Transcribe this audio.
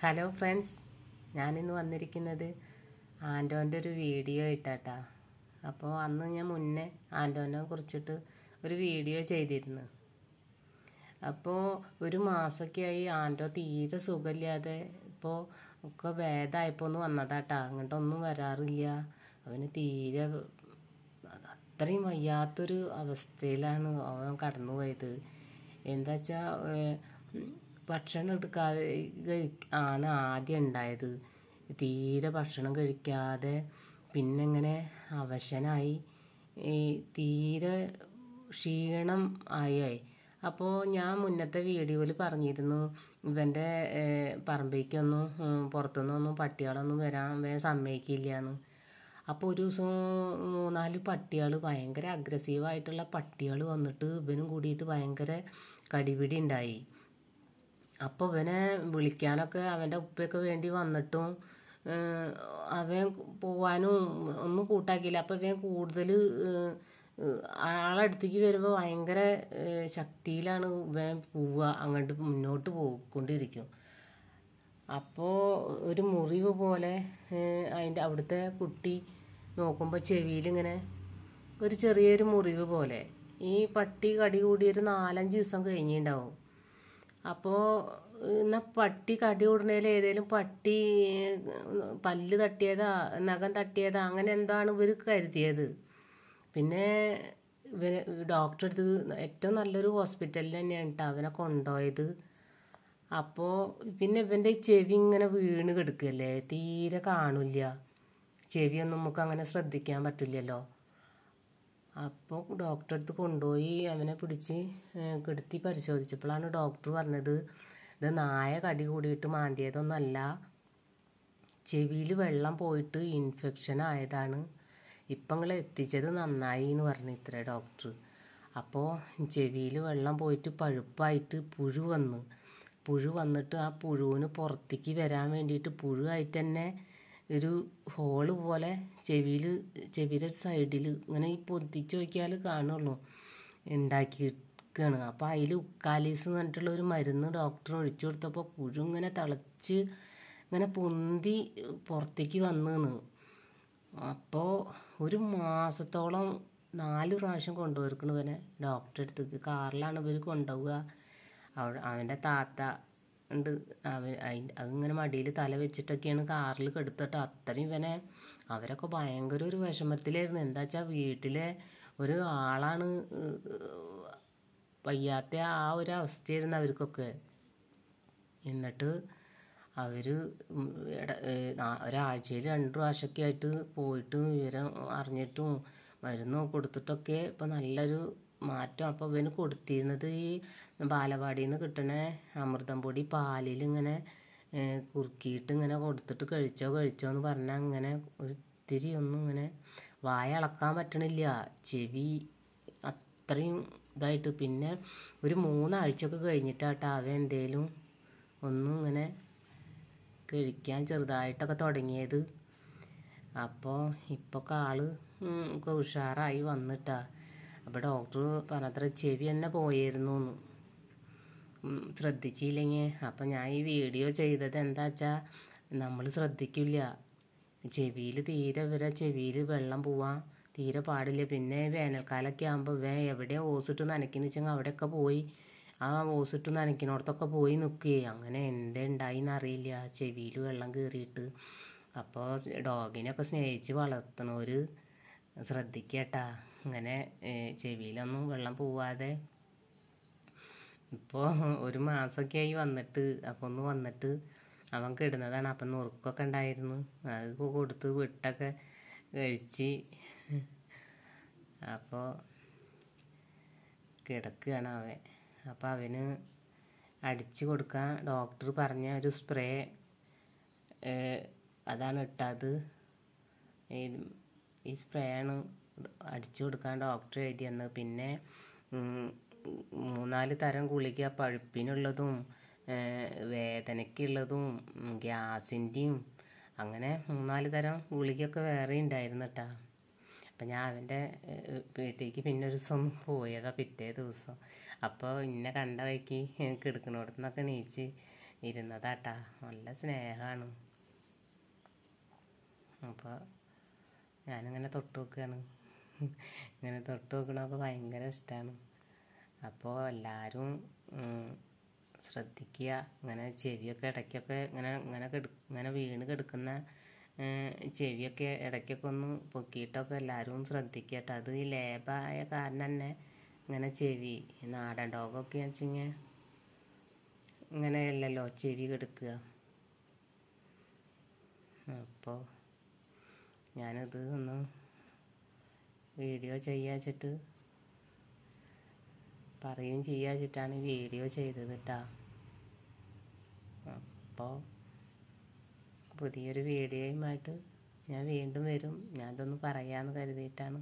Hello friends ഞാനിന്ന് വന്നിരിക്കുന്നത് ആന്റോന്റെ ഒരു വീഡിയോ ഇട്ടാട്ടാ അപ്പോൾ അന്ന് ഞാൻ മുന്നേ ആന്റോനെ കുറിച്ചിട്ട് ഒരു വീഡിയോ ചെയ്തിരുന്നു. അപ്പോൾ ഒരു മാസമൊക്കെ ആയി ആന്റോ തീരെ സുഖമില്ലാതെ ഇപ്പോൾ ഒക്കെ ഭേദമായപ്പോൾ ഒന്ന് വന്നതാട്ടാ. അങ്ങോട്ടൊന്നും വരാറില്ല. അവന് തീരെ അത്രയും വയ്യാത്തൊരു അവസ്ഥയിലാണ് അവൻ കടന്നുപോയത്. എന്താ വെച്ചാൽ ഭക്ഷണം എടുക്കാതെ ആണ് ആദ്യം ഉണ്ടായത്. തീരെ ഭക്ഷണം കഴിക്കാതെ പിന്നെ ഇങ്ങനെ അവശനായി. ഈ തീരെ ക്ഷീണം ആയി അപ്പോൾ ഞാൻ മുന്നത്തെ വീഡിയോയിൽ പറഞ്ഞിരുന്നു ഇവന്റെ പറമ്പേക്കൊന്നും പുറത്തുനിന്നൊന്നും പട്ടികളൊന്നും വരാൻ വേ സമ്മതിക്കില്ല എന്ന് അപ്പോൾ ഒരു ദിവസം മൂന്നാൽ പട്ടികൾ ഭയങ്കര അഗ്രസീവായിട്ടുള്ള പട്ടികൾ വന്നിട്ട് ഇവനും കൂടിയിട്ട് ഭയങ്കര കടിപിടി ഉണ്ടായി. അപ്പോൾ ഇവനെ വിളിക്കാനൊക്കെ അവന്റെ ഉപ്പയൊക്കെ വേണ്ടി വന്നിട്ടും അവൻ പോവാനും ഒന്നും കൂട്ടാക്കിയില്ല. അപ്പോൾ ഇവൻ കൂടുതൽ ആളടുത്തേക്ക് വരുമ്പോൾ ഭയങ്കര ശക്തിയിലാണ് ഇവൻ പോവുക അങ്ങോട്ട് മുന്നോട്ട് പോയിക്കൊണ്ടിരിക്കും. അപ്പോൾ ഒരു മുറിവ് പോലെ അതിന്റെ അവിടുത്തെ കുട്ടി നോക്കുമ്പോൾ ചെവിയിലിങ്ങനെ ഒരു ചെറിയൊരു മുറിവ് പോലെ. ഈ പട്ടി കടി കൂടിയൊരു നാലഞ്ച് ദിവസം കഴിഞ്ഞിട്ടുണ്ടാവും അപ്പോൾ എന്നാൽ പട്ടി കടി കൂടുന്നതിൽ ഏതെങ്കിലും പട്ടി പല്ല് തട്ടിയതാ നഖം തട്ടിയതാ അങ്ങനെ എന്താണ് ഇവർ കരുതിയത്? പിന്നെ ഇവർ ഡോക്ടറെ അടുത്ത് ഏറ്റവും നല്ലൊരു ഹോസ്പിറ്റലിൽ തന്നെയാണ് കേട്ടോ അവനെ കൊണ്ടുപോയത് അപ്പോൾ പിന്നെ ഇവന്റെ ചെവി ഇങ്ങനെ വീണ് കിടക്കുകയല്ലേ തീരെ കാണില്ല. ചെവിയൊന്നും നമുക്ക് അങ്ങനെ ശ്രദ്ധിക്കാൻ പറ്റില്ലല്ലോ. അപ്പോൾ ഡോക്ടറെ അടുത്ത് കൊണ്ടുപോയി അവനെ പിടിച്ച് കിടത്തി പരിശോധിച്ചപ്പോഴാണ് ഡോക്ടർ പറഞ്ഞത് ഇത് നായ കടി കൂടിയിട്ട് മാന്തിയതൊന്നല്ല. ചെവിയിൽ വെള്ളം പോയിട്ട് ഇൻഫെക്ഷൻ ആയതാണ്. ഇപ്പം നിങ്ങൾ എത്തിച്ചത് നന്നായി എന്ന് പറഞ്ഞു ഇത്ര ഡോക്ടർ. അപ്പോൾ ചെവിയിൽ വെള്ളം പോയിട്ട് പഴുപ്പായിട്ട് പുഴു വന്നു. പുഴു വന്നിട്ട് ആ പുഴുവിന് പുറത്തേക്ക് വരാൻ വേണ്ടിയിട്ട് പുഴുവായിട്ട് തന്നെ ഒരു ഹോൾ പോലെ ചെവിയിൽ ചെവിയുടെ ഒരു സൈഡിൽ ഇങ്ങനെ ഈ പൊന്തിച്ച് നോക്കിയാൽ കാണുള്ളൂ. ഉണ്ടാക്കിയിരിക്കുകയാണ് അപ്പോൾ അതിൽ ഉക്കാലീസ് എന്ന് പറഞ്ഞിട്ടുള്ള ഒരു മരുന്ന് ഡോക്ടർ ഒഴിച്ചു കൊടുത്തപ്പോൾ പുഴു ഇങ്ങനെ തിളച്ച് ഇങ്ങനെ പൊന്തി പുറത്തേക്ക് വന്നു അപ്പോൾ ഒരു മാസത്തോളം നാല് പ്രാവശ്യം കൊണ്ടുപോയിരിക്കണു ഇവനെ ഡോക്ടറെ അടുത്തേക്ക്. കാറിലാണ് ഇവർ കൊണ്ടുപോവുക. അവ- അവന്റെ താത്ത ഉണ്ട്. അവൻ അതിങ്ങനെ മടിയിൽ തല വെച്ചിട്ടൊക്കെയാണ് കാറിൽ കെടുത്തിട്ട്. അത്രയും ഇവനെ അവരൊക്കെ ഭയങ്കര ഒരു വിഷമത്തിലായിരുന്നു. എന്താ വെച്ചാൽ വീട്ടിലെ ഒരു ആളാണ് വയ്യാത്ത ആ ഒരു അവസ്ഥയായിരുന്നു അവർക്കൊക്കെ. എന്നിട്ട് അവർ ഒരാഴ്ചയിൽ രണ്ട് പ്രാവശ്യമൊക്കെ ആയിട്ട് പോയിട്ടും വിവരം അറിഞ്ഞിട്ടും മരുന്ന് കൊടുത്തിട്ടൊക്കെ ഇപ്പം നല്ലൊരു മാറ്റം അപ്പോൾ ഇവന് കൊടുത്തിരുന്നത് ഈ ബാലവാടിയിൽ നിന്ന് കിട്ടണ അമൃതം പൊടി പാലിൽ ഇങ്ങനെ കുറുക്കിയിട്ട് ഇങ്ങനെ കൊടുത്തിട്ട് കഴിച്ചോ കഴിച്ചോ എന്ന് പറഞ്ഞാൽ ഇങ്ങനെ ഒത്തിരി ഒന്നും ഇങ്ങനെ വായ അളക്കാൻ പറ്റണില്ല. ചെവി അത്രയും ഇതായിട്ട്. പിന്നെ ഒരു മൂന്നാഴ്ചയൊക്കെ കഴിഞ്ഞിട്ടാട്ടോ അവ എന്തേലും ഒന്നും ഇങ്ങനെ കഴിക്കാൻ ചെറുതായിട്ടൊക്കെ തുടങ്ങിയത്. അപ്പോൾ ഇപ്പോൾ ആൾ ഒക്കെ ഉഷാറായി വന്നിട്ടാ. അപ്പോൾ ഡോക്ടർ പറഞ്ഞത്ര ചെവി തന്നെ പോയിരുന്നു എന്ന് ശ്രദ്ധിച്ചില്ലെങ്കിൽ അപ്പം ഞാൻ ഈ വീഡിയോ ചെയ്തത് എന്താ വെച്ചാൽ നമ്മൾ ശ്രദ്ധിക്കില്ല. ചെവിയിൽ തീരെ വരെ ചെവിയിൽ വെള്ളം പോവാൻ തീരെ പാടില്ല. പിന്നെ വേനൽക്കാലമൊക്കെ ആകുമ്പോൾ വേ എവിടെ ഓസിട്ട് നനയ്ക്കുന്നു വെച്ചെങ്കിൽ അവിടെയൊക്കെ പോയി. ആ ഓസിട്ട് നനയ്ക്കുന്നിടത്തൊക്കെ പോയി നിൽക്കുകയെ അങ്ങനെ എന്തേ ഉണ്ടായിന്ന് അറിയില്ല. ചെവിയിൽ വെള്ളം കയറിയിട്ട് അപ്പോൾ ഡോഗിനൊക്കെ സ്നേഹിച്ച് വളർത്തണവർ ശ്രദ്ധിക്കട്ടാ. ഇങ്ങനെ ഏഹ്, ചെവിയിലൊന്നും വെള്ളം പോവാതെ. ഇപ്പോൾ ഒരു മാസമൊക്കെ ആയി വന്നിട്ട് അപ്പോൾ ഒന്ന് വന്നിട്ട് അവൻ കിടുന്നതാണ്. അപ്പം നുറുക്കൊക്കെ ഉണ്ടായിരുന്നു. അത് കൊടുത്ത് വിട്ടൊക്കെ കഴിച്ച്. അപ്പോൾ കിടക്കുകയാണ് അവൻ. അപ്പോൾ അവന് അടിച്ചു കൊടുക്കാൻ ഡോക്ടർ പറഞ്ഞ ഒരു സ്പ്രേ അതാണ് ഇട്ടത്. ഈ സ്പ്രേ ആണ് അടിച്ചു കൊടുക്കാൻ ഡോക്ടർ എഴുതി തന്നത് പിന്നെ മൂന്നാൽ തരം ഗുളിക പഴുപ്പിനുള്ളതും വേദനയ്ക്കുള്ളതും ഗ്യാസിന്റെയും അങ്ങനെ മൂന്നാൽ തരം ഗുളികയൊക്കെ വേറെ ഉണ്ടായിരുന്നു കേട്ടോ അപ്പം ഞാൻ അവന്റെ വീട്ടിലേക്ക് പിന്നെ ഒരു ദിവസം പോയതാ പിറ്റേ ദിവസം. അപ്പോൾ ഇന്നെ കണ്ട വഴിക്ക് കിടക്കണോടത്തു നിന്നൊക്കെ നീച്ച് ഇരുന്നതാട്ടാ. നല്ല സ്നേഹമാണ് അപ്പോൾ ഞാനിങ്ങനെ തൊട്ട് നോക്കുകയാണ് ഇങ്ങനെ തൊട്ട് നോക്കണമൊക്കെ ഭയങ്കര ഇഷ്ടമാണ് അപ്പോൾ എല്ലാവരും ശ്രദ്ധിക്കുക. ഇങ്ങനെ ചെവിയൊക്കെ ഇടയ്ക്കൊക്കെ ഇങ്ങനെ ഇങ്ങനെ ഇങ്ങനെ വീണ് കിടക്കുന്ന ചെവിയൊക്കെ ഇടയ്ക്കൊക്കെ ഒന്ന് പൊക്കിയിട്ടൊക്കെ എല്ലാവരും ശ്രദ്ധിക്കുക. കേട്ടോ അത് ഈ ലേബായ കാരണം തന്നെ ഇങ്ങനെ ചെവി നാടൻ ഡോഗൊക്കെ വെച്ചിങ്ങനെ ഇങ്ങനെയല്ലല്ലോ ചെവി കെടുക്കുക. അപ്പോൾ ഞാനിത് ഒന്ന് വീഡിയോ ചെയ്യാച്ചിട്ട് പറയുകയും ചെയ്യാച്ചിട്ടാണ് വീഡിയോ ചെയ്തത് കേട്ടാ അപ്പോൾ പുതിയൊരു വീഡിയോയുമായിട്ട് ഞാൻ വീണ്ടും വരും. ഞാനതൊന്ന് പറയാമെന്ന് കരുതിയിട്ടാണ്.